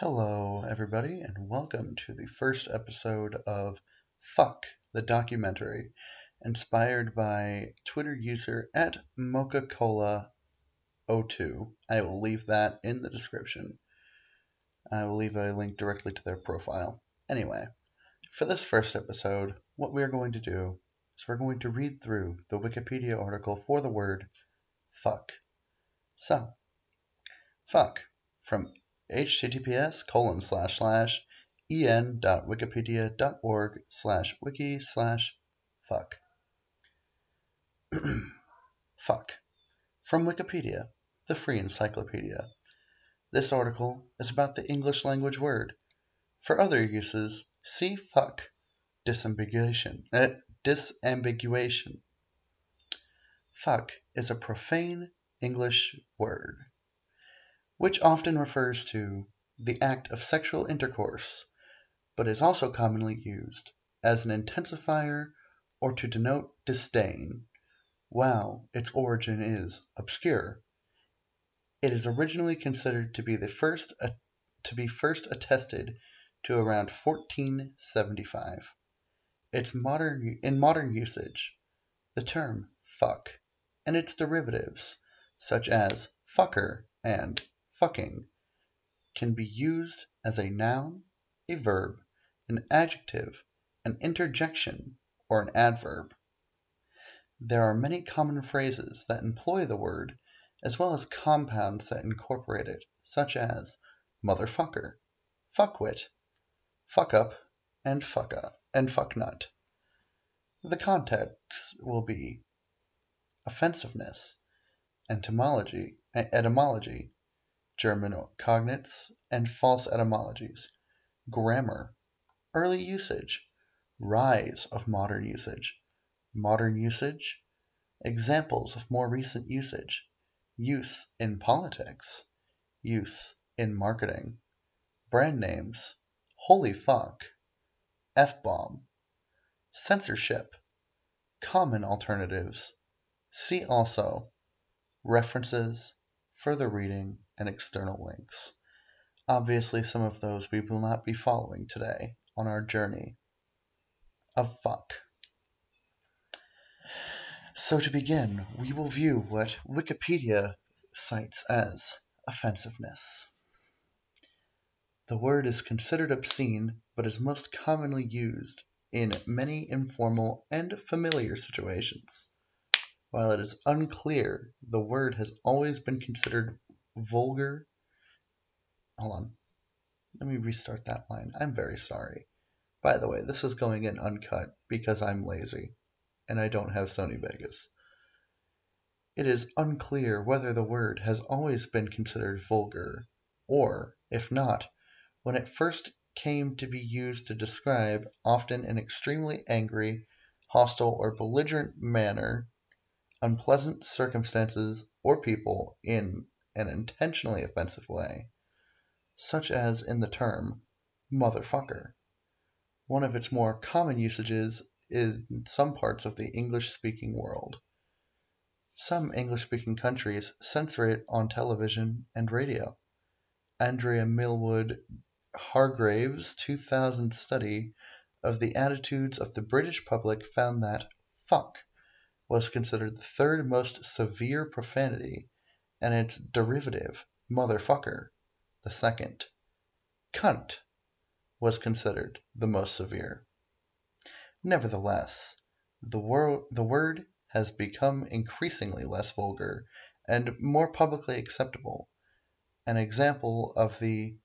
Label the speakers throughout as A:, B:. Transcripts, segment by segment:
A: Hello, everybody, and welcome to the first episode of Fuck the Documentary, inspired by Twitter user at Moca Cola 02. I will leave that in the description. I will leave a link directly to their profile. Anyway, for this first episode, what we're going to do is we're going to read through the Wikipedia article for the word fuck. So, fuck from https colon slash slash en.wikipedia.org slash wiki slash fuck. fuck. From Wikipedia, the free encyclopedia. This article is about the English language word. For other uses, see fuck disambiguation. Uh, disambiguation. Fuck is a profane English word which often refers to the act of sexual intercourse, but is also commonly used as an intensifier or to denote disdain, while its origin is obscure. It is originally considered to be the first to be first attested to around 1475. Its modern in modern usage, the term fuck and its derivatives, such as fucker and fucking can be used as a noun, a verb, an adjective, an interjection, or an adverb. There are many common phrases that employ the word, as well as compounds that incorporate it, such as motherfucker, fuckwit, fuck up, and fuck up, and fuck nut. The context will be offensiveness, etymology, etymology, German cognates and false etymologies, grammar, early usage, rise of modern usage, modern usage, examples of more recent usage, use in politics, use in marketing, brand names, holy fuck, F-bomb, censorship, common alternatives. See also. References, further reading, and external links. Obviously, some of those we will not be following today on our journey of fuck. So, to begin, we will view what Wikipedia cites as offensiveness. The word is considered obscene, but is most commonly used in many informal and familiar situations. While it is unclear, the word has always been considered vulgar. Hold on. Let me restart that line. I'm very sorry. By the way, this is going in uncut because I'm lazy and I don't have Sony Vegas. It is unclear whether the word has always been considered vulgar, or, if not, when it first came to be used to describe, often an extremely angry, hostile, or belligerent manner, unpleasant circumstances or people in an intentionally offensive way, such as in the term "motherfucker." One of its more common usages in some parts of the English speaking world. Some English speaking countries censor it on television and radio. Andrea Millwood Hargrave's 2000 study of the attitudes of the British public found that "fuck" was considered the third most severe profanity and its derivative, "motherfucker," the second. "Cunt" was considered the most severe. Nevertheless, the word has become increasingly less vulgar and more publicly acceptable. An example of the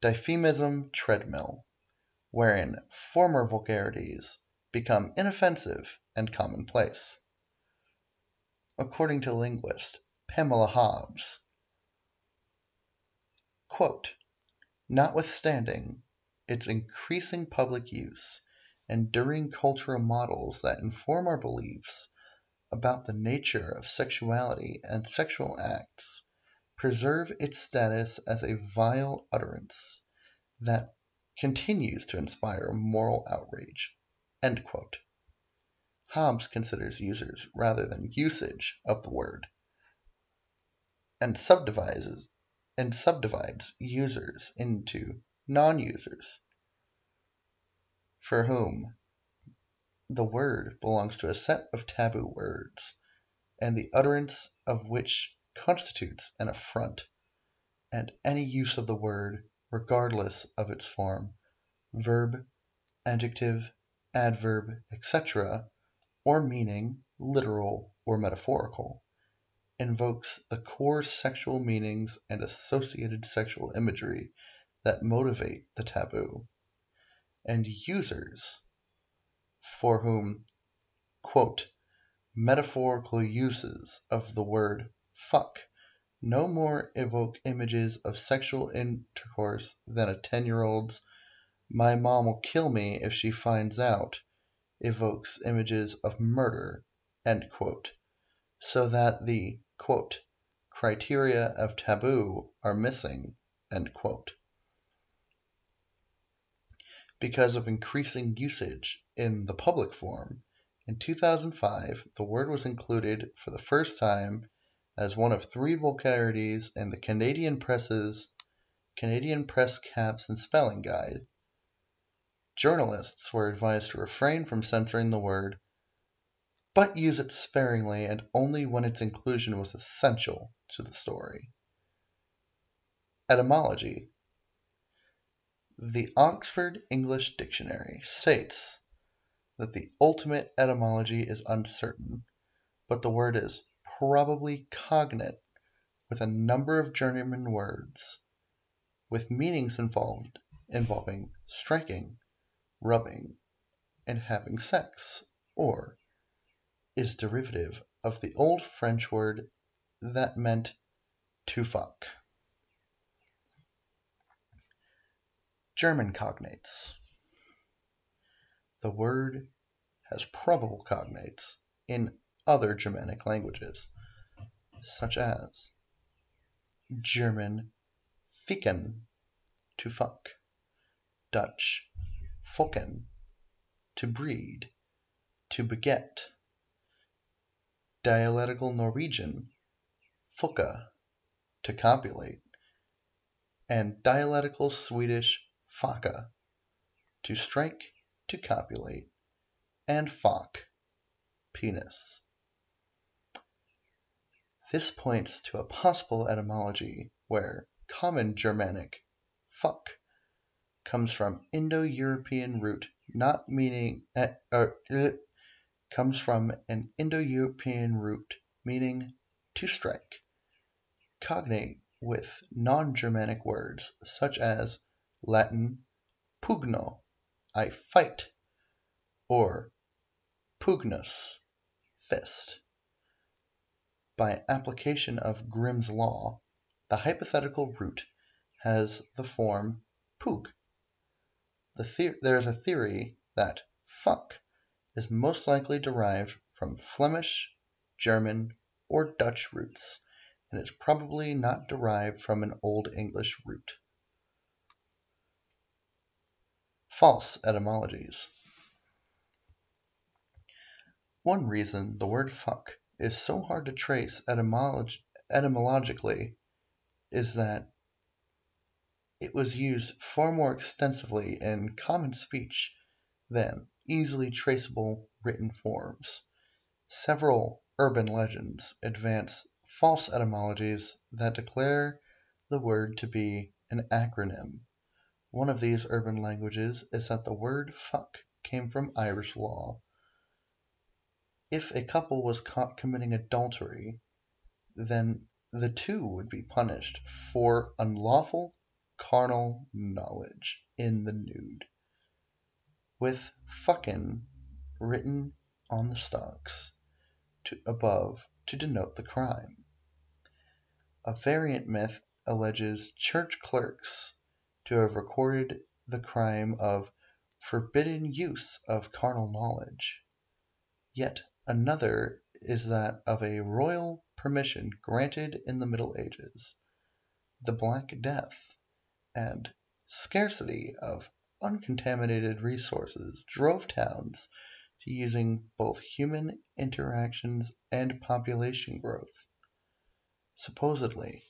A: euphemism treadmill, wherein former vulgarities become inoffensive and commonplace according to linguist Pamela Hobbs. Quote, Notwithstanding its increasing public use, enduring cultural models that inform our beliefs about the nature of sexuality and sexual acts preserve its status as a vile utterance that continues to inspire moral outrage. End quote. Hobbs considers users rather than usage of the word. and subdivides and subdivides users into non-users for whom the word belongs to a set of taboo words, and the utterance of which constitutes an affront, and any use of the word, regardless of its form, verb, adjective, adverb, etc., or meaning, literal or metaphorical, invokes the core sexual meanings and associated sexual imagery that motivate the taboo, and users for whom quote, "metaphorical uses of the word fuck no more evoke images of sexual intercourse than a 10 year old's my mom'll kill me if she finds out' evokes images of murder," end quote so that the quote "criteria of taboo are missing." Because of increasing usage in the public form, in 2005 the word was included for the first time as one of three vulgarities in the Canadian Press's Canadian Press Caps and Spelling Guide. Journalists were advised to refrain from censoring the word, but use it sparingly and only when its inclusion was essential to the story. Etymology the Oxford English Dictionary states that the ultimate etymology is uncertain, but the word is probably cognate with a number of German words with meanings involved involving striking, rubbing, and having sex, or is derivative of the old French word that meant to fuck. German cognates. The word has probable cognates in other Germanic languages, such as German ficken, to fuck, Dutch fokken, to breed, to beget, dialectal Norwegian fucka, to copulate, and dialectal Swedish Faka, to strike, to copulate, and Fok, penis. This points to a possible etymology where common Germanic "fuck" comes from Indo-European root not meaning uh, comes from an Indo-European root meaning to strike, cognate with non-Germanic words such as Latin pugno, I fight, or pugnus, fist. By application of Grimm's law, the hypothetical root has the form pug. The there is a theory that fuck is most likely derived from Flemish, German, or Dutch roots, and is probably not derived from an Old English root. False etymologies. One reason the word fuck is so hard to trace etymolog etymologically is that it was used far more extensively in common speech than easily traceable written forms. Several urban legends advance false etymologies that declare the word to be an acronym one of these urban languages is that the word "fuck" came from Irish law. If a couple was caught committing adultery, then the two would be punished for unlawful carnal knowledge in the nude, with "fuckin" written on the stocks above to denote the crime. A variant myth alleges church clerks to have recorded the crime of forbidden use of carnal knowledge. Yet another is that of a royal permission granted in the Middle Ages. The Black Death and scarcity of uncontaminated resources drove towns to using both human interactions and population growth. Supposedly,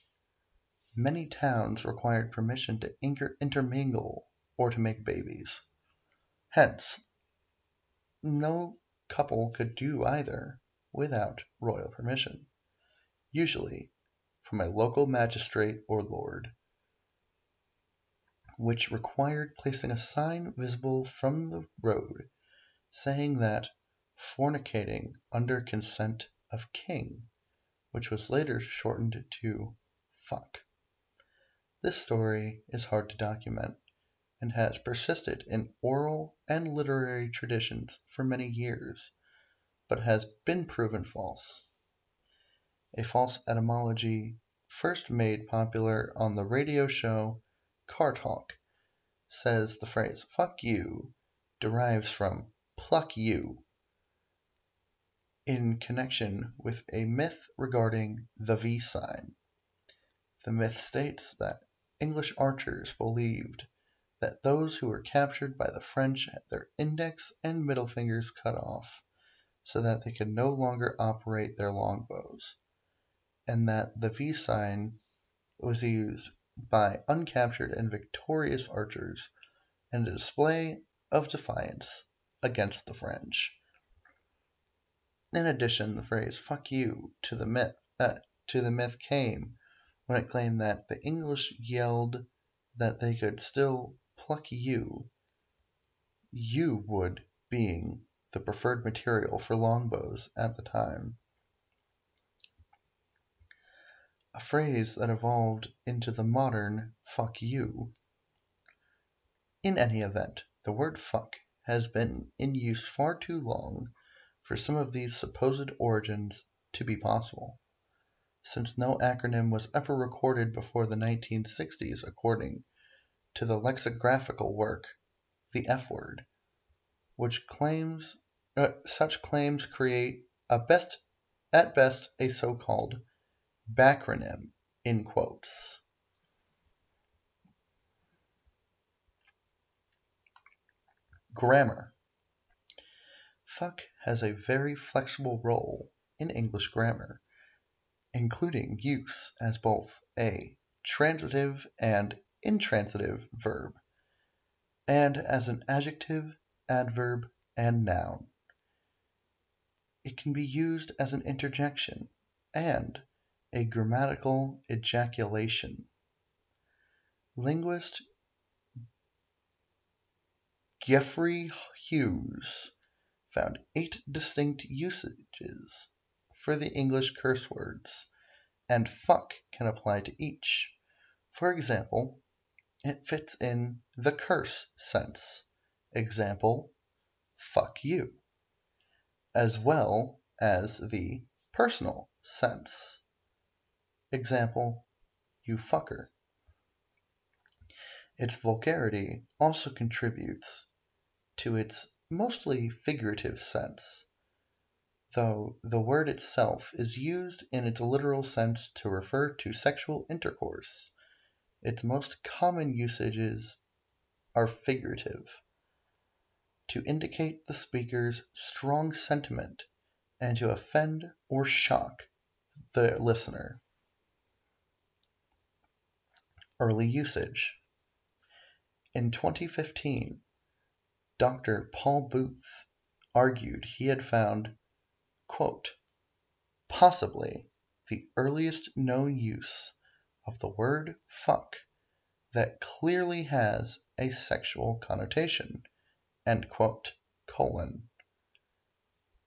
A: many towns required permission to intermingle or to make babies. Hence, no couple could do either without royal permission, usually from a local magistrate or lord, which required placing a sign visible from the road saying that "fornicating under consent of king," which was later shortened to "fuck." This story is hard to document, and has persisted in oral and literary traditions for many years, but has been proven false. A false etymology first made popular on the radio show Car Talk says the phrase "fuck you" derives from "pluck you" in connection with a myth regarding the V sign. The myth states that English archers believed that those who were captured by the French had their index and middle fingers cut off, so that they could no longer operate their longbows, and that the V sign was used by uncaptured and victorious archers and a display of defiance against the French. In addition, the phrase "fuck you" to the myth uh, to the myth came when it claimed that the English yelled that they could still "pluck you, you wood being the preferred material for longbows at the time. A phrase that evolved into the modern "fuck you." In any event, the word "fuck" has been in use far too long for some of these supposed origins to be possible, since no acronym was ever recorded before the 1960's according to the lexicographical work "The F Word," which claims uh, such claims create a best at best a so-called "backronym" in quotes. Grammar Fuck has a very flexible role in English grammar, including use as both a transitive and intransitive verb, and as an adjective, adverb, and noun. It can be used as an interjection and a grammatical ejaculation. Linguist Geoffrey Hughes found eight distinct usages for the English curse words, and "fuck" can apply to each. For example, it fits in the curse sense. Example, "fuck you," as well as the personal sense. Example, "you fucker." Its vulgarity also contributes to its mostly figurative sense, though the word itself is used in its literal sense to refer to sexual intercourse. Its most common usages are figurative, to indicate the speaker's strong sentiment and to offend or shock the listener. Early usage. In 2015, Dr. Paul Booth argued he had found quote, "possibly the earliest known use of the word fuck that clearly has a sexual connotation" end quote, colon.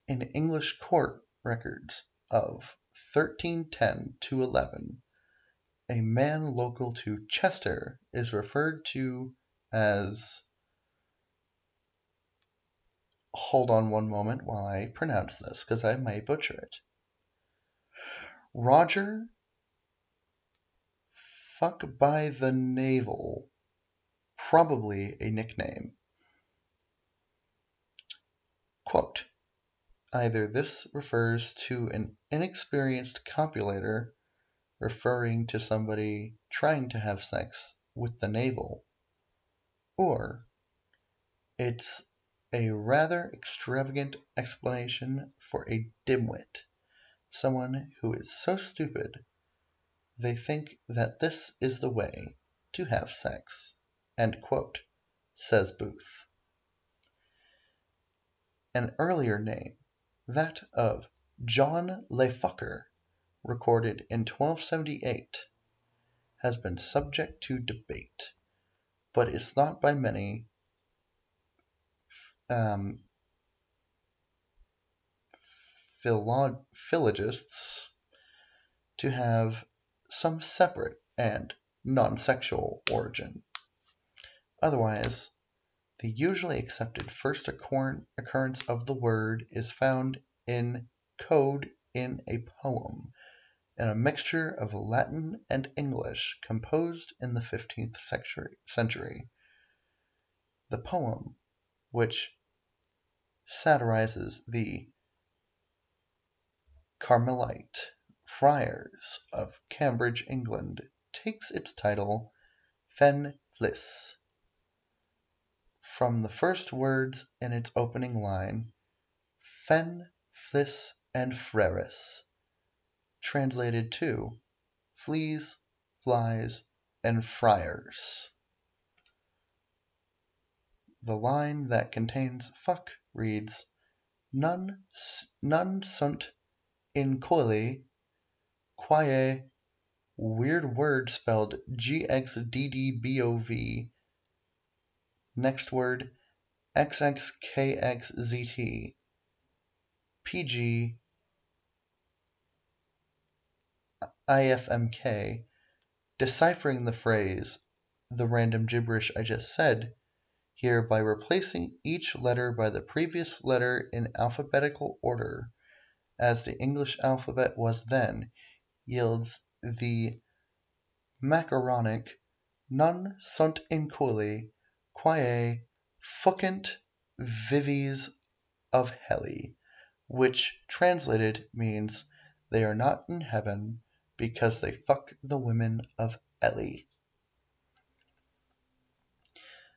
A: in English court records of 1310 to 11 a man local to Chester is referred to as hold on one moment while I pronounce this because I may butcher it. Roger Fuck by the Navel, probably a nickname. Quote, Either this refers to an inexperienced copulator referring to somebody trying to have sex with the navel, or it's a rather extravagant explanation for a dimwit, someone who is so stupid they think that this is the way to have sex," says Booth. An earlier name, that of John le Fucker, recorded in 1278, has been subject to debate, but is thought by many um, philologists to have some separate and non-sexual origin. Otherwise, the usually accepted first occurrence of the word is found in code in a poem in a mixture of Latin and English composed in the fifteenth century. The poem, which satirizes the Carmelite friars of Cambridge, England, takes its title Fen Llis from the first words in its opening line, Fen, Flis, and Freres, translated to fleas, flies, and friars. The line that contains fuck reads, None, none sunt in coeli quae weird word spelled G-X-D-D-B-O-V next word XXKXZT PG IFMK deciphering the phrase the random gibberish I just said here by replacing each letter by the previous letter in alphabetical order as the English alphabet was then, yields the macaronic non sunt in coeli quae fucent vives of Heli, which translated means they are not in heaven because they fuck the women of Ely.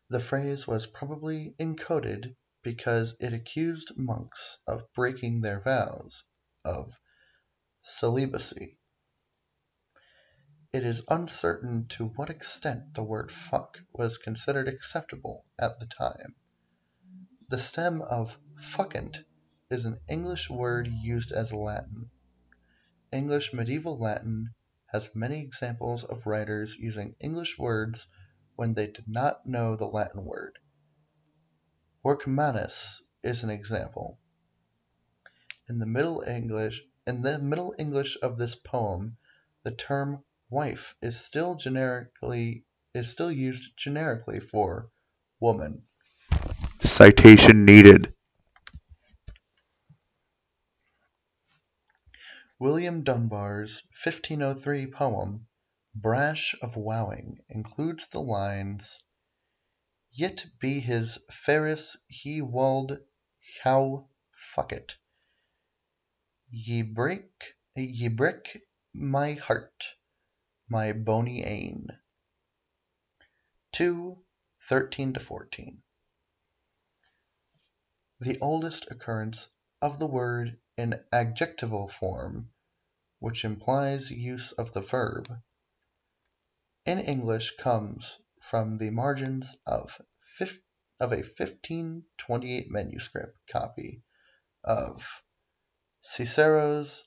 A: The phrase was probably encoded because it accused monks of breaking their vows of celibacy. It is uncertain to what extent the word fuck was considered acceptable at the time. The stem of fucent is an English word used as Latin. English medieval Latin has many examples of writers using English words when they did not know the Latin word. Workmanus is an example. In the Middle English in the Middle English of this poem the term wife is still generically is still used generically for woman.
B: Citation needed.
A: William Dunbar's 1503 poem Brash of Wowing includes the lines Yit be his Ferris he wald how fuck it. Ye break ye break my heart, my bony ane. 2. 13 14. The oldest occurrence of the word in adjectival form, which implies use of the verb, in English comes from the margins of, of a 1528 manuscript copy of Cicero's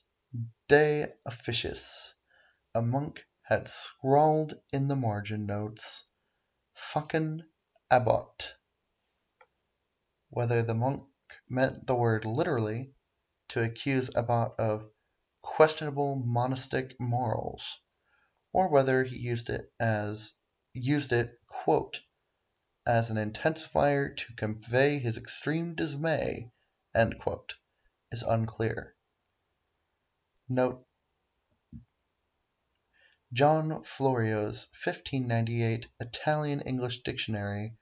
A: De Officiis, a monk had scrawled in the margin notes, "Facen abbot." Whether the monk meant the word literally, to accuse Abbot of questionable monastic morals, or whether he used it as used it quote, as an intensifier to convey his extreme dismay end quote is unclear. Note John Florio's 1598 Italian-English dictionary,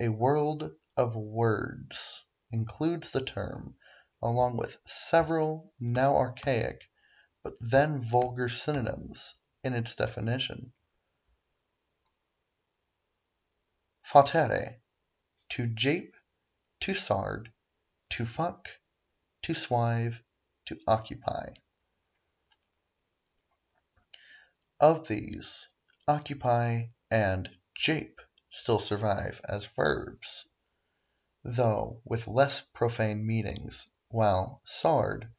A: A World of Words, includes the term, along with several now archaic but then vulgar synonyms, in its definition. Fottere, to jape, to sard, to fuck, to swive, to occupy. Of these, occupy and jape still survive as verbs, though with less profane meanings, while sard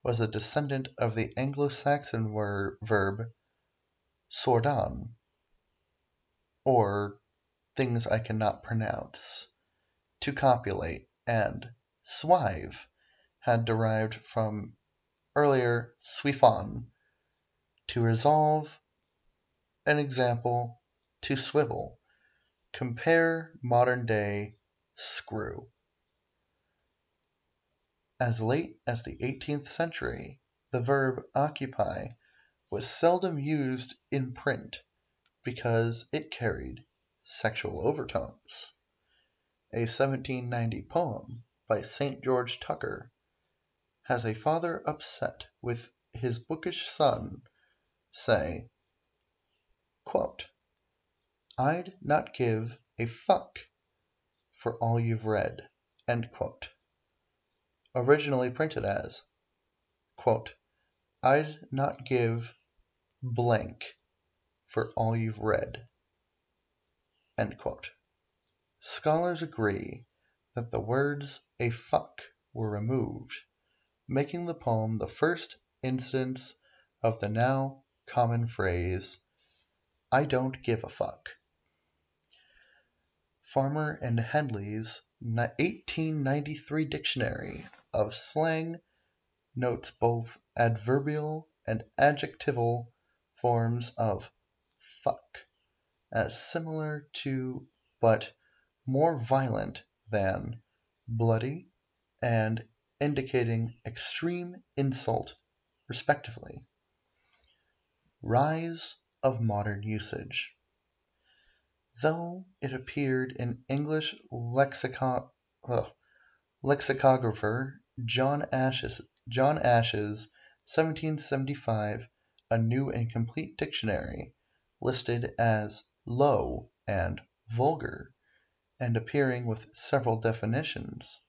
A: was a descendant of the Anglo-Saxon verb "sordan", or things I cannot pronounce, to copulate, and "swive" had derived from earlier "swiffan", to resolve; an example, to swivel. Compare modern day "screw". As late as the eighteenth century the verb occupy was seldom used in print because it carried sexual overtones. A 1790 poem by St. George Tucker has a father upset with his bookish son say, "I'd not give a fuck for all you've read," originally printed as, "I'd not give blank for all you've read." Scholars agree that the words a fuck were removed, making the poem the first instance of the now common phrase, "I don't give a fuck." Farmer and Henley's 1893 dictionary of slang notes both adverbial and adjectival forms of "fuck" as similar to but more violent than "bloody" and indicating extreme insult respectively. Rise of modern usage. Though it appeared in English lexicographer John Ash's 1775 A New and Complete Dictionary listed as "low" and "vulgar," and appearing with several definitions,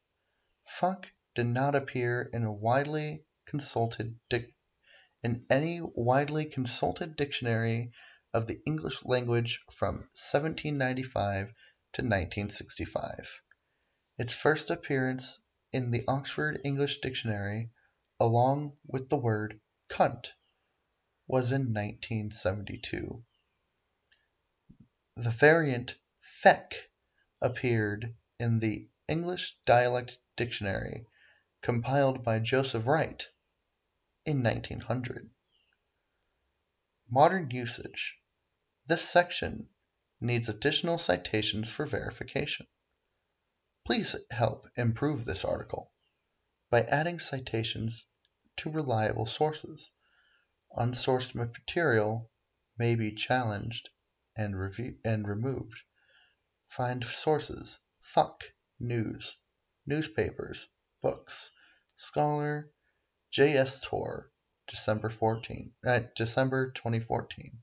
A: "fuck" did not appear in any widely consulted dictionary of the English language from 1795 to 1965. Its first appearance in the Oxford English Dictionary, along with the word "cunt," was in 1972. The variant "feck" appeared in the English Dialect Dictionary, compiled by Joseph Wright, in 1900. Modern usage. This section needs additional citations for verification. Please help improve this article by adding citations to reliable sources. Unsourced material may be challenged and, and removed. Find sources: Fuck, News, Newspapers, Books, Scholar, JSTOR, December 14, uh, December 2014.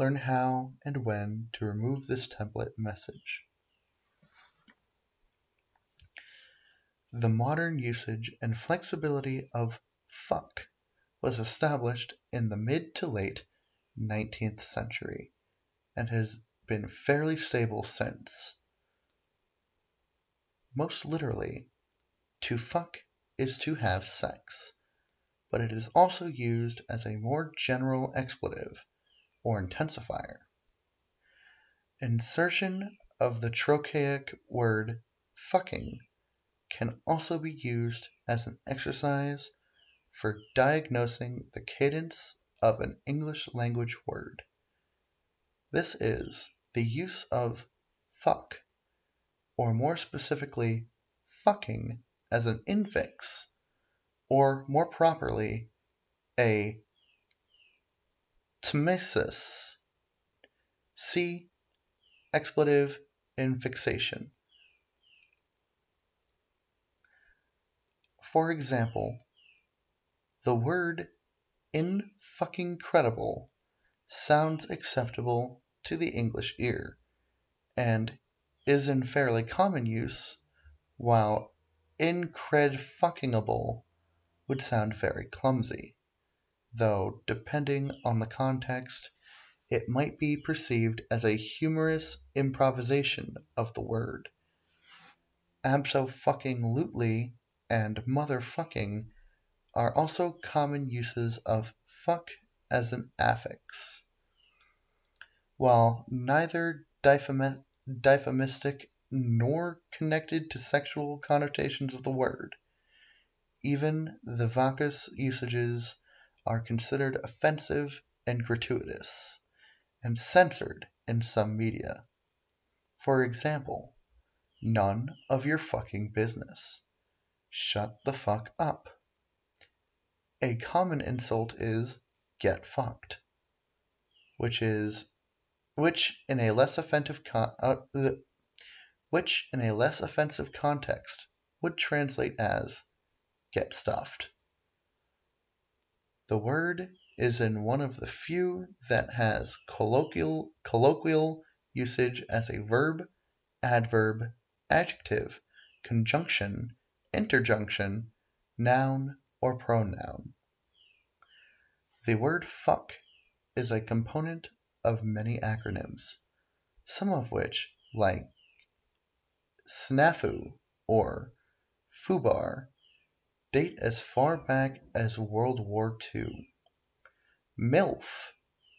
A: Learn how and when to remove this template message. The modern usage and flexibility of fuck was established in the mid to late 19th century and has been fairly stable since. Most literally, to fuck is to have sex, but it is also used as a more general expletive or intensifier. Insertion of the trochaic word fucking can also be used as an exercise for diagnosing the cadence of an English language word. This is the use of fuck, or more specifically fucking as an infix, or more properly a tmesis. See expletive infixation. For example, the word "in-fucking-credible" sounds acceptable to the English ear, and is in fairly common use, while "incred-fuckingable" would sound very clumsy. Though depending on the context it might be perceived as a humorous improvisation of the word. Abso-fucking-lutely and mother-fucking are also common uses of fuck as an affix. While neither dysphemistic nor connected to sexual connotations of the word, even the vacuous usages are considered offensive and gratuitous, and censored in some media. For example, none of your fucking business. Shut the fuck up. A common insult is get fucked, which is which in a less offensive con- uh, which in a less offensive context would translate as get stuffed. The word is in one of the few that has colloquial, colloquial usage as a verb, adverb, adjective, conjunction, interjunction, noun, or pronoun. The word fuck is a component of many acronyms, some of which, like SNAFU or FUBAR, date as far back as World War II. MILF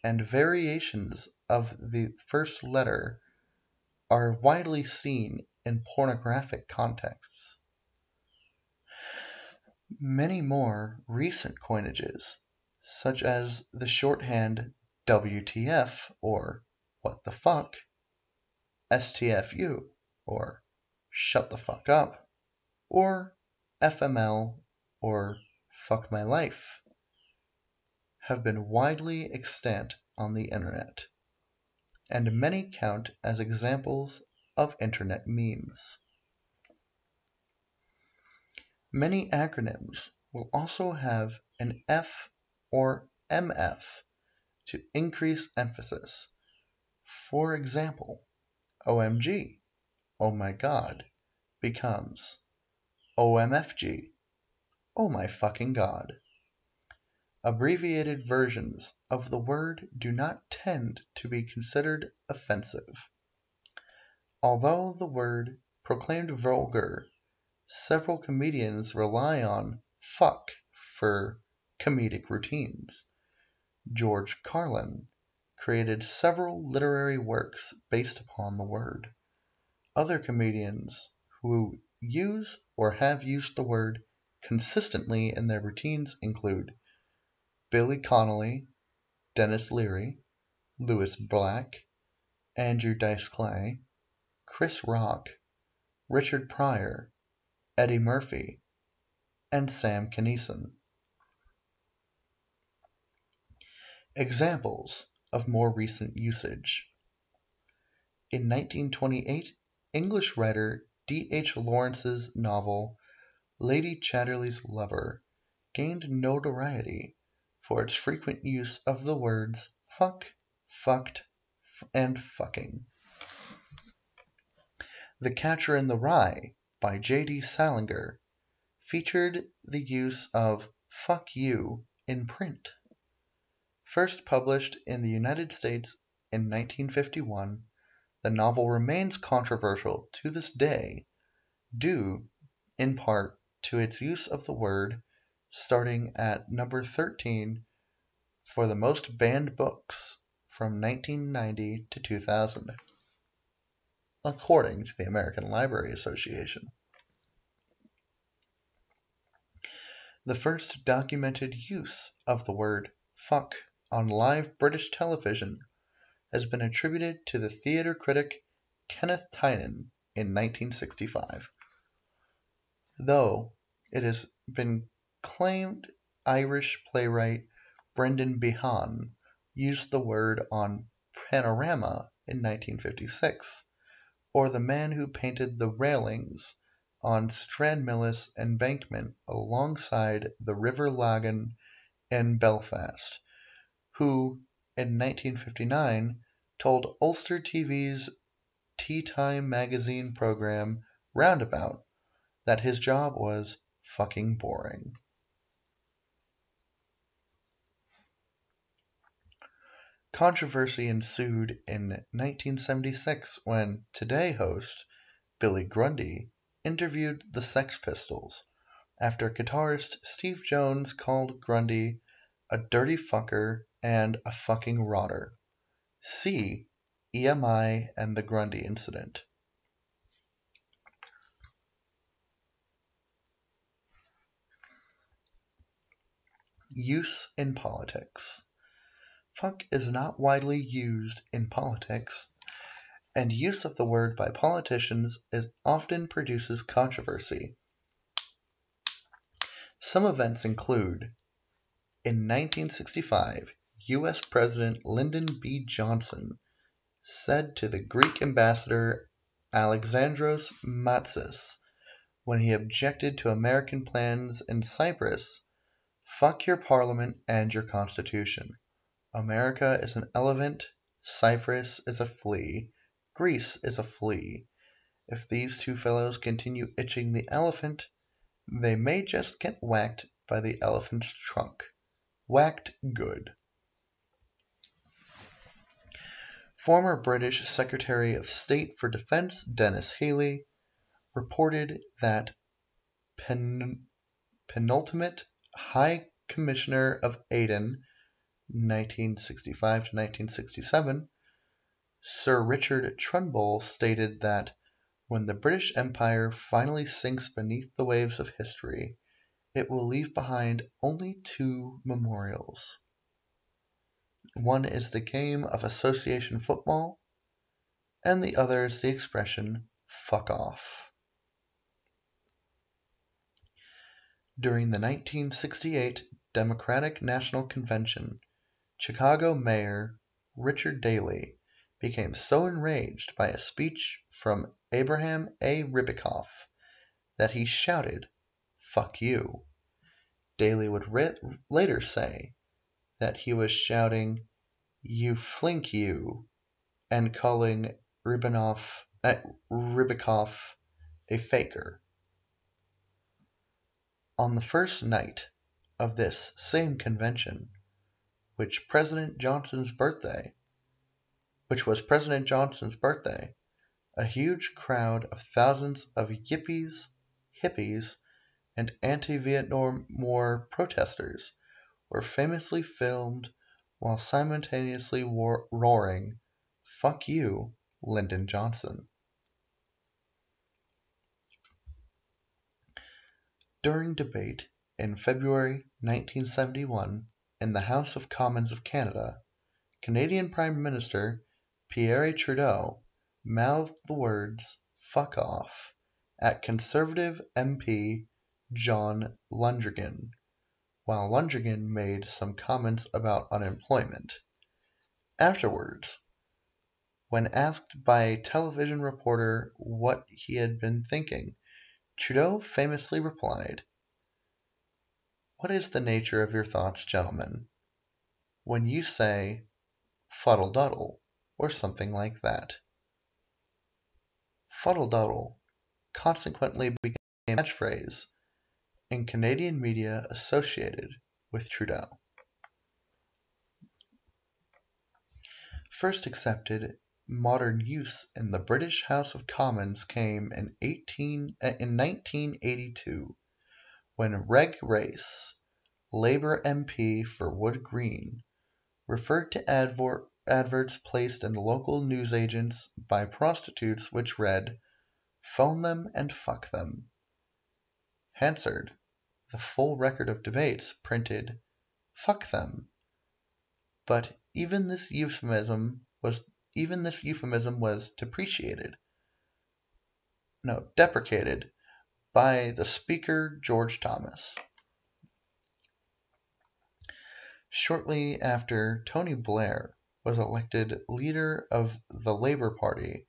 A: and variations of the first letter are widely seen in pornographic contexts. Many more recent coinages, such as the shorthand WTF or What the fuck, STFU or Shut the fuck up, or FML or Fuck My Life have been widely extant on the internet, and many count as examples of internet memes. Many acronyms will also have an F or MF to increase emphasis. For example, OMG, oh my god, becomes OMFG, oh my fucking god. Abbreviated versions of the word do not tend to be considered offensive. Although the word proclaimed vulgar, several comedians rely on "fuck" for comedic routines. George Carlin created several literary works based upon the word. Other comedians who use or have used the word consistently in their routines include Billy Connolly, Denis Leary, Lewis Black, Andrew Dice Clay, Chris Rock, Richard Pryor, Eddie Murphy, and Sam Kinison. Examples of more recent usage. In 1928, English writer D. H. Lawrence's novel Lady Chatterley's Lover gained notoriety for its frequent use of the words fuck, fucked, and fucking. The Catcher in the Rye by J. D. Salinger featured the use of fuck you in print. First published in the United States in 1951, the novel remains controversial to this day, due, in part, to its use of the word starting at number 13 for the most banned books from 1990 to 2000, according to the American Library Association. The first documented use of the word fuck on live British television has been attributed to the theatre critic Kenneth Tynan in 1965 though it has been claimed Irish playwright Brendan Behan used the word on Panorama in 1956, or the man who painted the railings on Stranmillis embankment alongside the River Lagan in Belfast, who in 1959 told Ulster TV's Tea Time magazine program Roundabout that his job was fucking boring. Controversy ensued in 1976 when Today host Billy Grundy interviewed the Sex Pistols after guitarist Steve Jones called Grundy a dirty fucker and a fucking rotter. See EMI and the Grundy incident. Use in politics. Fuck is not widely used in politics, and use of the word by politicians is often produces controversy. Some events include in 1965, U.S. President Lyndon B. Johnson said to the Greek ambassador Alexandros Matsas when he objected to American plans in Cyprus, fuck your parliament and your constitution. America is an elephant, Cyprus is a flea, Greece is a flea. If these two fellows continue itching the elephant, they may just get whacked by the elephant's trunk. Whacked good. Former British Secretary of State for Defense Denis Healey reported that pen, penultimate High Commissioner of Aden (1965 to 1967), Sir Richard Turnbull stated that when the British Empire finally sinks beneath the waves of history, it will leave behind only two memorials. One is the game of association football, and the other is the expression fuck off. During the 1968 Democratic National Convention, Chicago Mayor Richard Daley became so enraged by a speech from Abraham A. Ribicoff that he shouted, "Fuck you." Daley would later say that he was shouting, "You flink you," and calling Ribinoff, uh, Ribicoff a faker. On the first night of this same convention, which President Johnson's birthday, which was President Johnson's birthday, a huge crowd of thousands of yippies, hippies, and anti-Vietnam War protesters were famously filmed while simultaneously roaring, "Fuck you, Lyndon Johnson." During debate in February 1971 in the House of Commons of Canada, Canadian Prime Minister Pierre Trudeau mouthed the words "fuck off" at Conservative MP John Lundrigan, while Lundrigan made some comments about unemployment. Afterwards, when asked by a television reporter what he had been thinking, Trudeau famously replied, "What is the nature of your thoughts, gentlemen, when you say 'fuddle duddle' or something like that?" "Fuddle duddle" consequently became a catchphrase in Canadian media associated with Trudeau. First accepted modern use in the British House of Commons came in 1982 uh, when Reg Race, Labour MP for Wood Green, referred to adverts placed in local newsagents by prostitutes which read, "Phone them and fuck them." Hansard, the full record of debates, printed, "Fuck them." But even this euphemism was even this euphemism was depreciated no, deprecated by the Speaker George Thomas. Shortly after Tony Blair was elected leader of the Labour Party,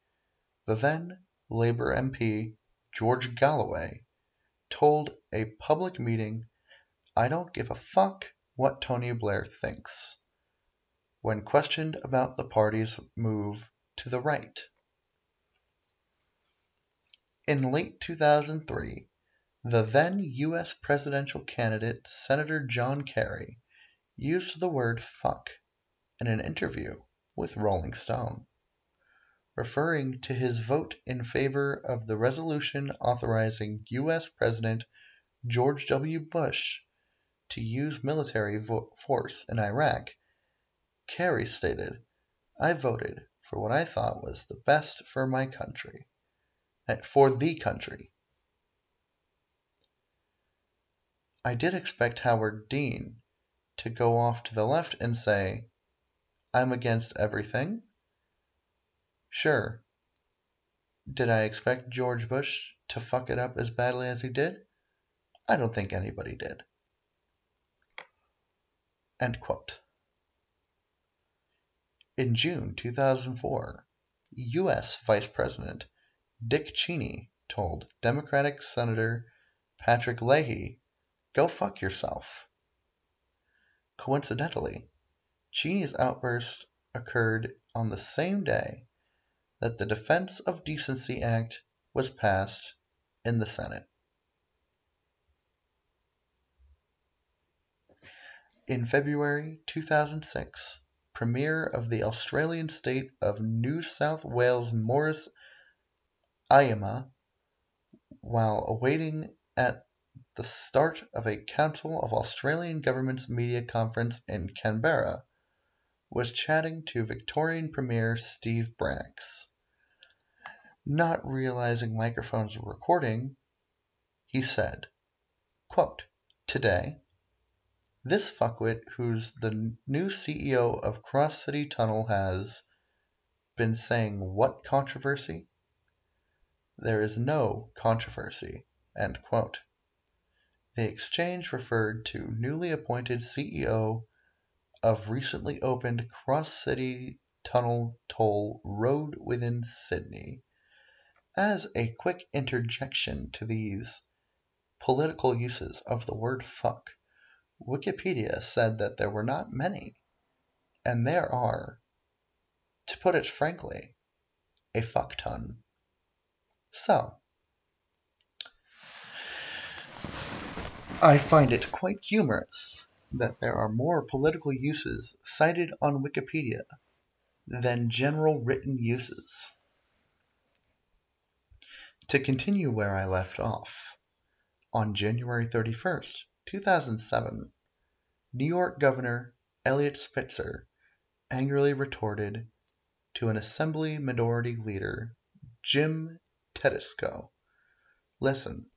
A: the then Labour MP George Galloway told a public meeting, "I don't give a fuck what Tony Blair thinks." when questioned about the party's move to the right. In late 2003, the then U.S. presidential candidate Senator John Kerry used the word fuck in an interview with Rolling Stone, referring to his vote in favor of the resolution authorizing U.S. President George W. Bush to use military force in Iraq. Kerry stated, I voted for what I thought was the best for my country. Eh, for the country. I did expect Howard Dean to go off to the left and say, I'm against everything. Sure. Did I expect George Bush to fuck it up as badly as he did? I don't think anybody did. End quote. In June 2004, U.S. Vice President Dick Cheney told Democratic Senator Patrick Leahy, Go fuck yourself. Coincidentally, Cheney's outburst occurred on the same day that the Defense of Decency Act was passed in the Senate. In February 2006, Premier of the Australian state of New South Wales Morris Iemma, while awaiting at the start of a Council of Australian Governments media conference in Canberra, was chatting to Victorian Premier Steve Bracks. Not realizing microphones were recording, he said, quote, Today, this fuckwit who's the new CEO of Cross City Tunnel has been saying what controversy? There is no controversy. End quote. The exchange referred to newly appointed CEO of recently opened Cross City Tunnel Toll Road within Sydney. As a quick interjection to these political uses of the word fuck, Wikipedia said that there were not many, and there are, to put it frankly, a fuck ton. So, I find it quite humorous that there are more political uses cited on Wikipedia than general written uses. To continue where I left off, on January 31st, 2007, New York Governor Eliot Spitzer angrily retorted to an Assembly Minority Leader, Jim Tedisco, Listen,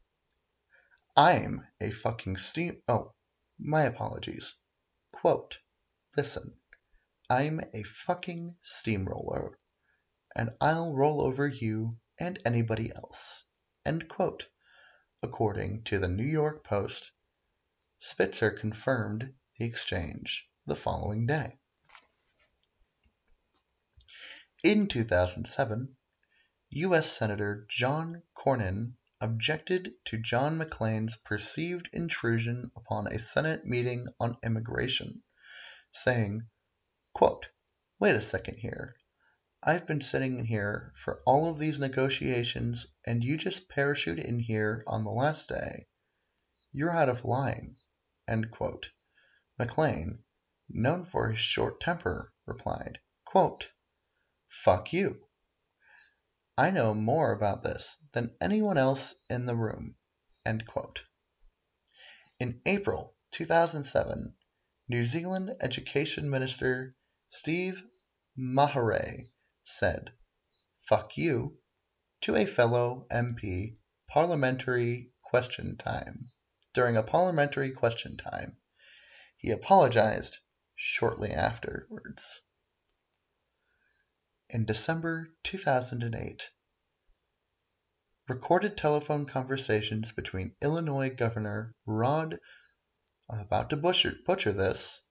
A: I'm a fucking steam. Oh, my apologies. Quote, Listen, I'm a fucking steamroller, and I'll roll over you and anybody else. According to the New York Post, Spitzer confirmed the exchange the following day. In 2007, U.S. Senator John Cornyn objected to John McCain's perceived intrusion upon a Senate meeting on immigration, saying, quote, Wait a second here. I've been sitting here for all of these negotiations and you just parachute in here on the last day. You're out of line. McCain, known for his short temper, replied, quote, Fuck you. I know more about this than anyone else in the room. In April 2007, New Zealand Education Minister Steve Maharey said "fuck you" to a fellow MP parliamentary question time. During a parliamentary question time, he apologized shortly afterwards. In December 2008, recorded telephone conversations between Illinois Governor Rod I'm about to butcher, butcher this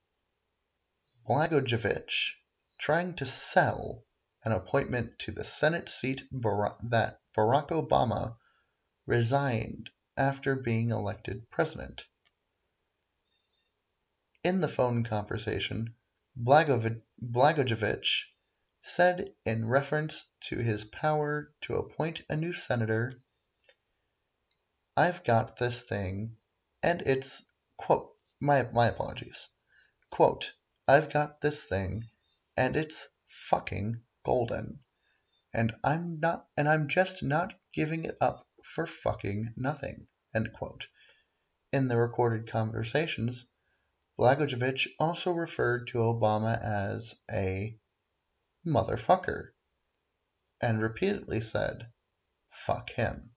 A: Blagojevich trying to sell an appointment to the Senate seat that Barack Obama resigned after being elected president. In the phone conversation, Blagojevich said in reference to his power to appoint a new senator, I've got this thing, and it's, quote, my, my apologies, quote, I've got this thing, and it's fucking golden. And I'm not and I'm just not giving it up for fucking nothing. End quote. In the recorded conversations, Blagojevich also referred to Obama as a motherfucker and repeatedly said, fuck him.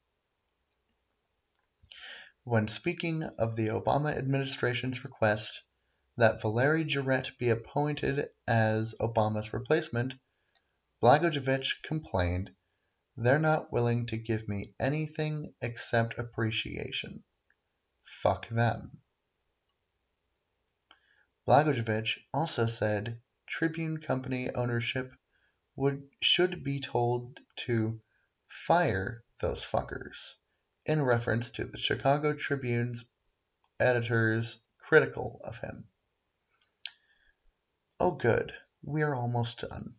A: When speaking of the Obama administration's request that Valerie Jarrett be appointed as Obama's replacement, Blagojevich complained, They're not willing to give me anything except appreciation. Fuck them. Blagojevich also said Tribune Company ownership would should be told to fire those fuckers in reference to the Chicago Tribune's editors critical of him. Oh good, we are almost done.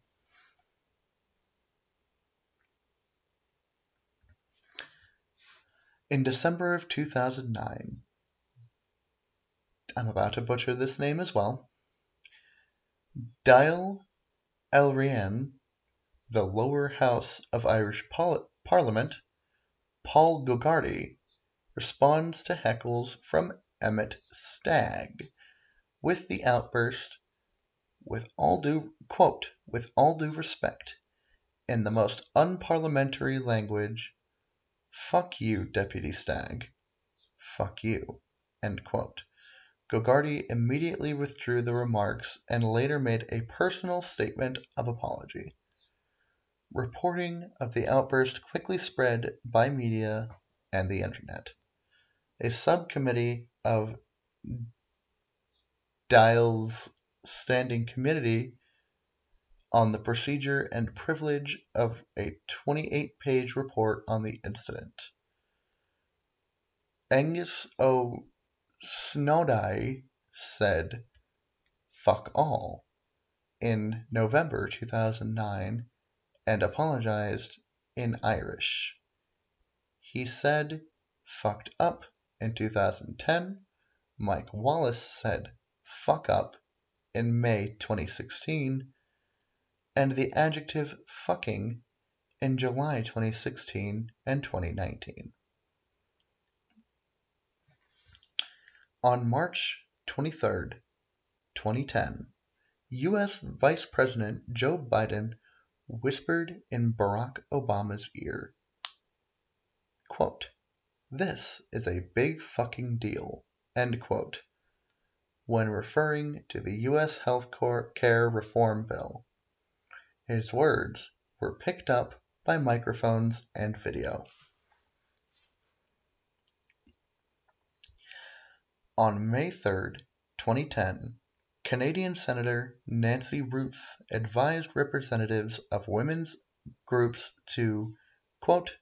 A: In December of 2009, I'm about to butcher this name as well, Dail Éireann, the lower house of Irish Parliament, Paul Gogarty, responds to heckles from Emmett Stagg with the outburst, with all due quote, with all due respect, in the most unparliamentary language Fuck you, Deputy Stagg. Fuck you." Gogarty immediately withdrew the remarks and later made a personal statement of apology. Reporting of the outburst quickly spread by media and the Internet. A subcommittee of Dial's Standing Committee on the procedure and privilege of a 28-page report on the incident. Angus O. Snoddy said, "Fuck all" in November 2009 and apologized in Irish. He said "fucked up" in 2010. Mike Wallace said "fuck up" in May 2016 and the adjective "fucking" in July 2016 and 2019. On March 23, 2010, U.S. Vice President Joe Biden whispered in Barack Obama's ear, quote, "This is a big fucking deal," end quote, when referring to the U.S. health care reform bill. His words were picked up by microphones and video. On May 3, 2010, Canadian Senator Nancy Ruth advised representatives of women's groups to quote,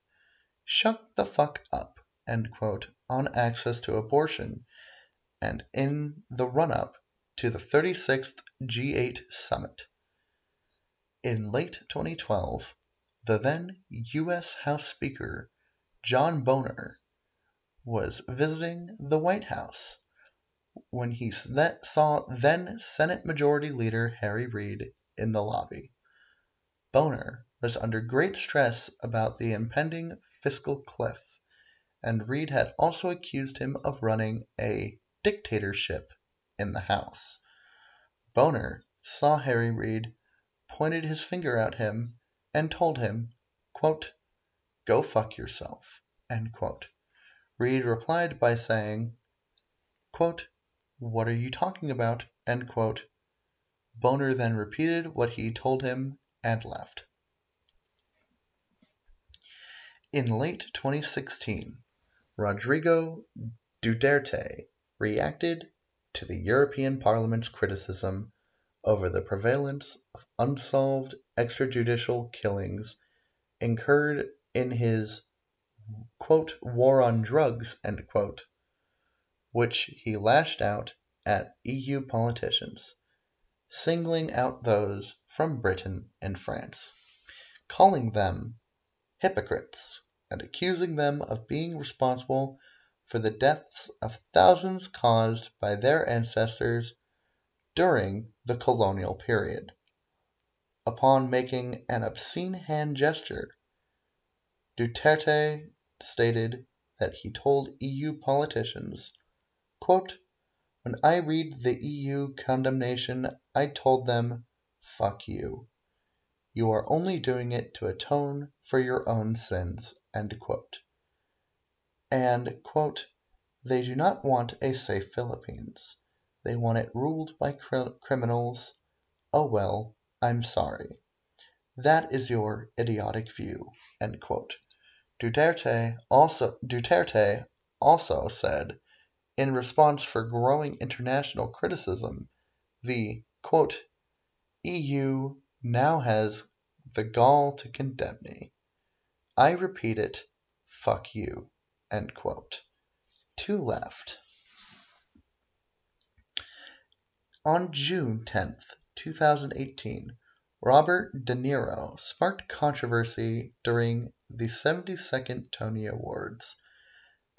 A: "shut the fuck up" end quote, on access to abortion and in the run-up to the 36th G8 summit. In late 2012, the then U.S. House Speaker John Boehner was visiting the White House when he saw then Senate Majority Leader Harry Reid in the lobby. Boehner was under great stress about the impending fiscal cliff, and Reid had also accused him of running a dictatorship in the House. Boehner saw Harry Reid pointed his finger at him, and told him, "Go fuck yourself." Reid replied by saying, "What are you talking about?" Boehner then repeated what he told him and left. In late 2016, Rodrigo Duterte reacted to the European Parliament's criticism over the prevalence of unsolved extrajudicial killings incurred in his quote, "war on drugs" end quote which he lashed out at EU politicians, singling out those from Britain and France, calling them hypocrites and accusing them of being responsible for the deaths of thousands caused by their ancestors during the colonial period. upon making an obscene hand gesture. Duterte stated that he told EU politicians, quote, When I read the EU condemnation, I told them, fuck you. You are only doing it to atone for your own sins. End quote. And, quote, they do not want a safe Philippines. They want it ruled by cr- criminals. Oh well, I'm sorry. That is your idiotic view. Duterte also Duterte also said, in response for growing international criticism, the quote, EU now has the gall to condemn me. I repeat it, fuck you. End quote. Two left. On June 10, 2018, Robert De Niro sparked controversy during the 72nd Tony Awards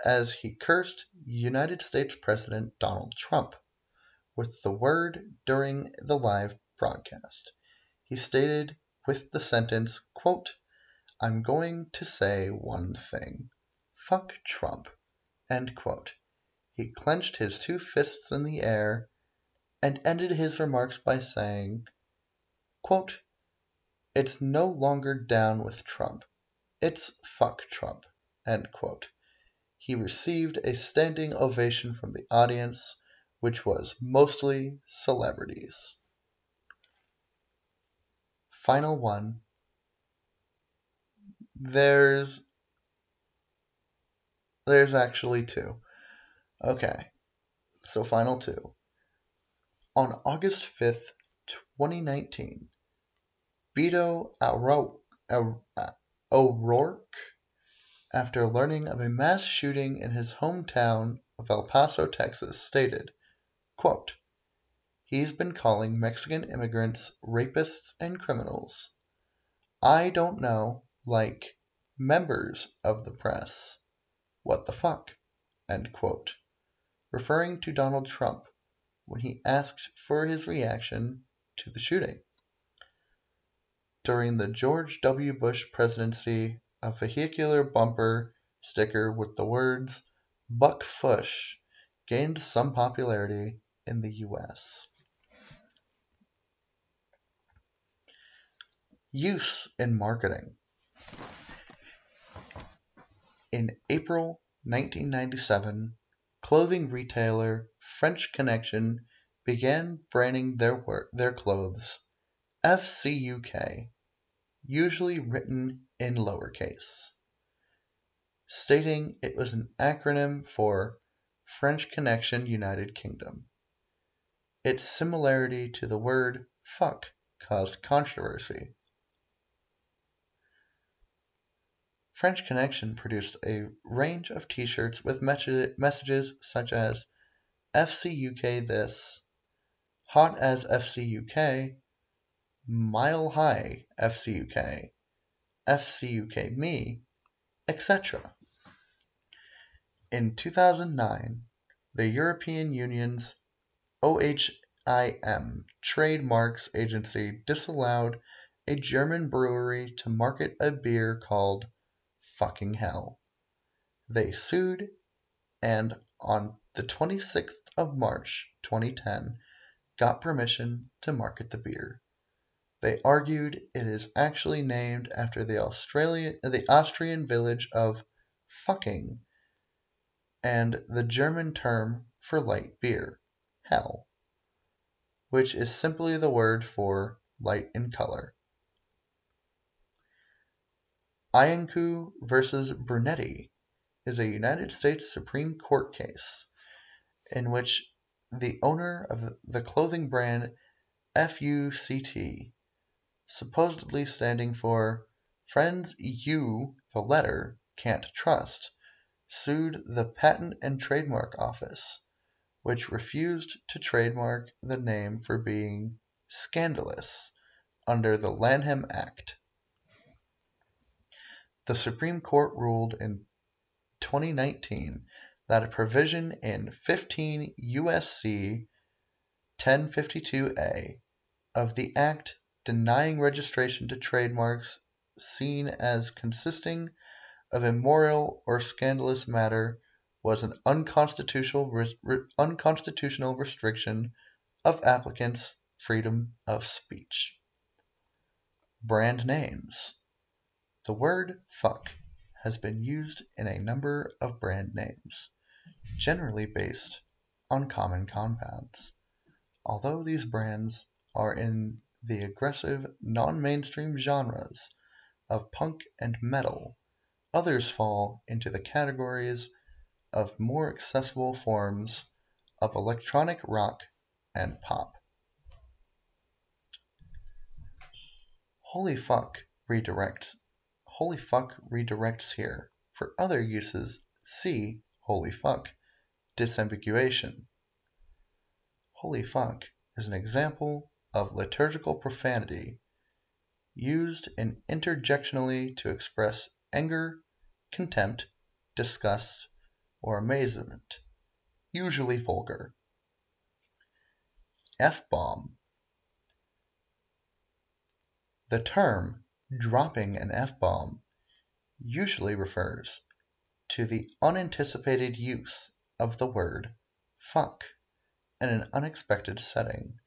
A: as he cursed United States President Donald Trump with the word during the live broadcast. He stated with the sentence, quote, I'm going to say one thing. Fuck Trump. End quote. He clenched his two fists in the air and ended his remarks by saying, It's no longer down with Trump. It's fuck Trump. He received a standing ovation from the audience, which was mostly celebrities. Final one. There's there's actually two. Okay. So final two. On August 5th, 2019, Beto uh, O'Rourke, after learning of a mass shooting in his hometown of El Paso, Texas, stated, quote, He's been calling Mexican immigrants rapists and criminals. I don't know, like, members of the press. What the fuck? End quote. Referring to Donald Trump when he asked for his reaction to the shooting. During the George W. Bush presidency, a vehicular bumper sticker with the words Buck Fush gained some popularity in the US. Use in marketing. In April 1997, clothing retailer French Connection began branding their, their clothes FCUK, usually written in lowercase, stating it was an acronym for French Connection United Kingdom. Its similarity to the word fuck caused controversy. French Connection produced a range of t-shirts with messages such as FCUK this, hot as FCUK, mile high FCUK, FCUK me, etc. In 2009, the European Union's OHIM Trademarks Agency disallowed a German brewery to market a beer called fucking hell. They sued, and on the 26th of March 2010 got permission to market the beer. They argued it is actually named after the Australian the Austrian village of fucking and the German term for light beer, hell, which is simply the word for light in color. Iancu versus Brunetti is a United States Supreme Court case in which the owner of the clothing brand FUCT, supposedly standing for Friends You, the letter, can't trust, sued the Patent and Trademark Office, which refused to trademark the name for being scandalous under the Lanham Act. The Supreme Court ruled in 2019 that a provision in 15 U.S.C. 1052a of the Act denying registration to trademarks seen as consisting of immoral or scandalous matter was an unconstitutional unconstitutional restriction of applicants' freedom of speech. Brand names. The word "fuck" has been used in a number of brand names, generally based on common compounds. Although these brands are in the aggressive, non-mainstream genres of punk and metal, others fall into the categories of more accessible forms of electronic rock and pop. Holy fuck redirects Holy fuck redirects here. For other uses, see Holy fuck disambiguation. Holy fuck is an example of liturgical profanity used interjectionally to express anger, contempt, disgust, or amazement, usually vulgar. F-bomb. The term dropping an F-bomb usually refers to the unanticipated use of the word "fuck" in an unexpected setting,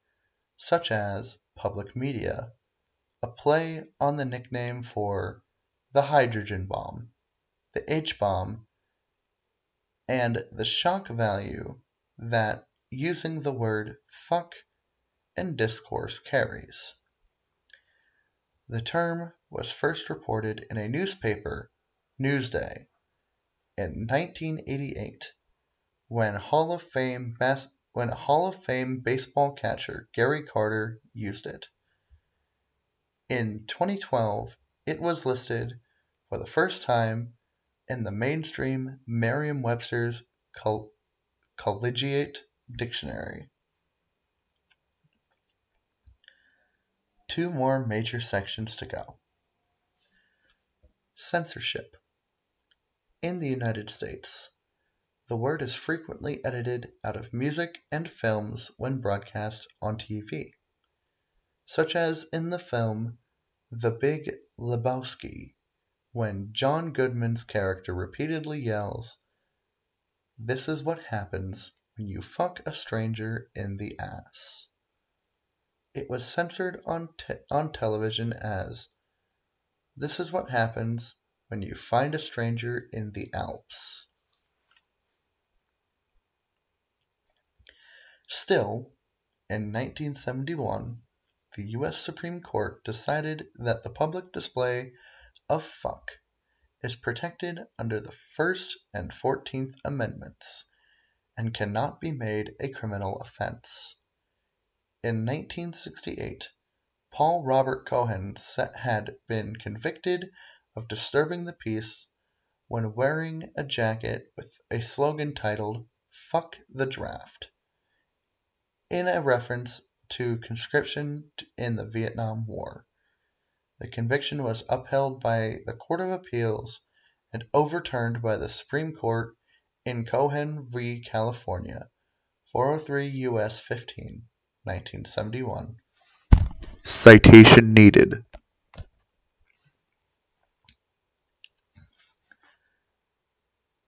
A: such as public media, a play on the nickname for the hydrogen bomb, the H-bomb, and the shock value that using the word "fuck" in discourse carries. The term was first reported in a newspaper, Newsday, in 1988 when Hall of Fame when Hall of Fame baseball catcher Gary Carter used it. In 2012 it was listed for the first time in the mainstream Merriam-Webster's Collegiate Dictionary. Two more major sections to go. Censorship. In the United States, the word is frequently edited out of music and films when broadcast on TV, such as in the film The Big Lebowski, when John Goodman's character repeatedly yells, "This is what happens when you fuck a stranger in the ass." It was censored on, te on television as "This is what happens when you find a stranger in the Alps." Still, in 1971 the U.S. Supreme Court decided that the public display of "fuck" is protected under the First and Fourteenth Amendments, and cannot be made a criminal offense. In 1968 Paul Robert Cohen had been convicted of disturbing the peace when wearing a jacket with a slogan titled "Fuck the Draft." In a reference to conscription in the Vietnam War. The conviction was upheld by the Court of Appeals and overturned by the Supreme Court in Cohen v. California, 403 U.S. 15, 1971.
B: Citation needed.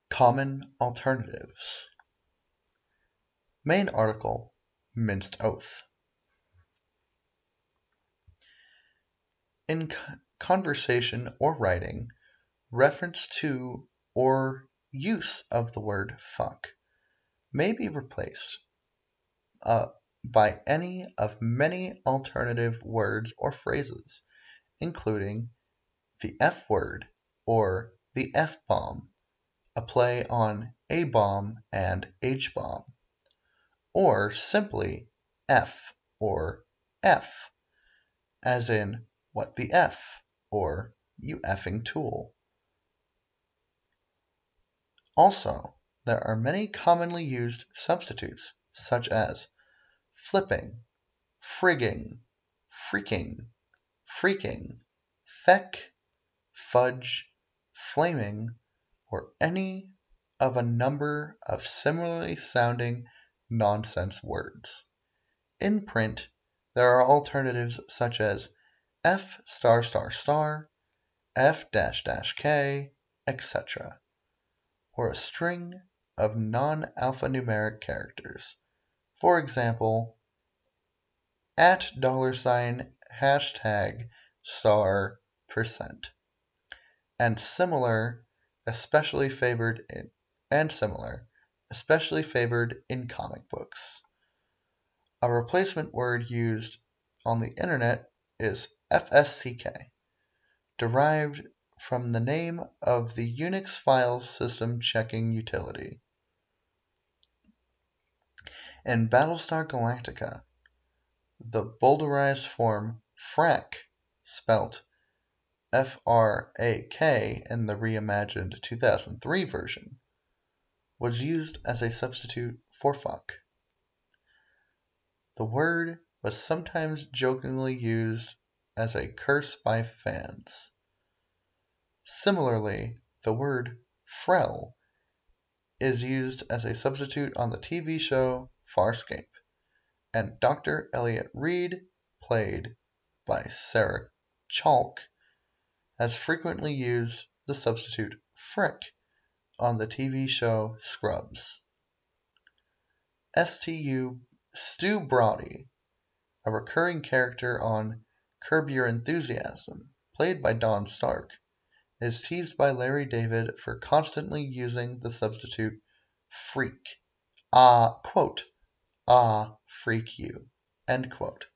A: Common alternatives. Main article minced oath. In conversation or writing, reference to or use of the word "fuck" may be replaced uh, by any of many alternative words or phrases, including the F word or the F bomb, a play on A bomb and H bomb or simply "f" or "f", as in "What the f" or "You effing tool". Also, there are many commonly used substitutes such as flipping, frigging, freaking, freaking, feck, fudge, flaming, or any of a number of similarly sounding nonsense words. In print there are alternatives such as F star star star, F dash dash K, etc., or a string of non-alphanumeric characters. For example, at dollar sign hashtag star percent and similar especially favored in and similar especially favored in comic books. A replacement word used on the internet is FSCK, derived from the name of the Unix file system checking utility. In Battlestar Galactica, the bowdlerized form frack, spelt F-R-A-K in the reimagined 2003 version, was used as a substitute for fuck. The word was sometimes jokingly used as a curse by fans. Similarly, the word frell is used as a substitute on the TV show Farscape, and Dr. Elliot Reid, played by Sarah Chalke, has frequently used the substitute frick on the TV show Scrubs. STU Stu Braude, a recurring character on Curb Your Enthusiasm, played by Don Stark, is teased by Larry David for constantly using the substitute freak. Ah, quote, ah, freak you, end quote.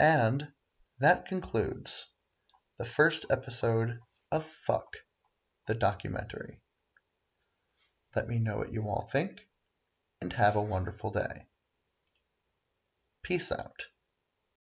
A: And that concludes the first episode of Fuck, the documentary. Let me know what you all think, and have a wonderful day. Peace out.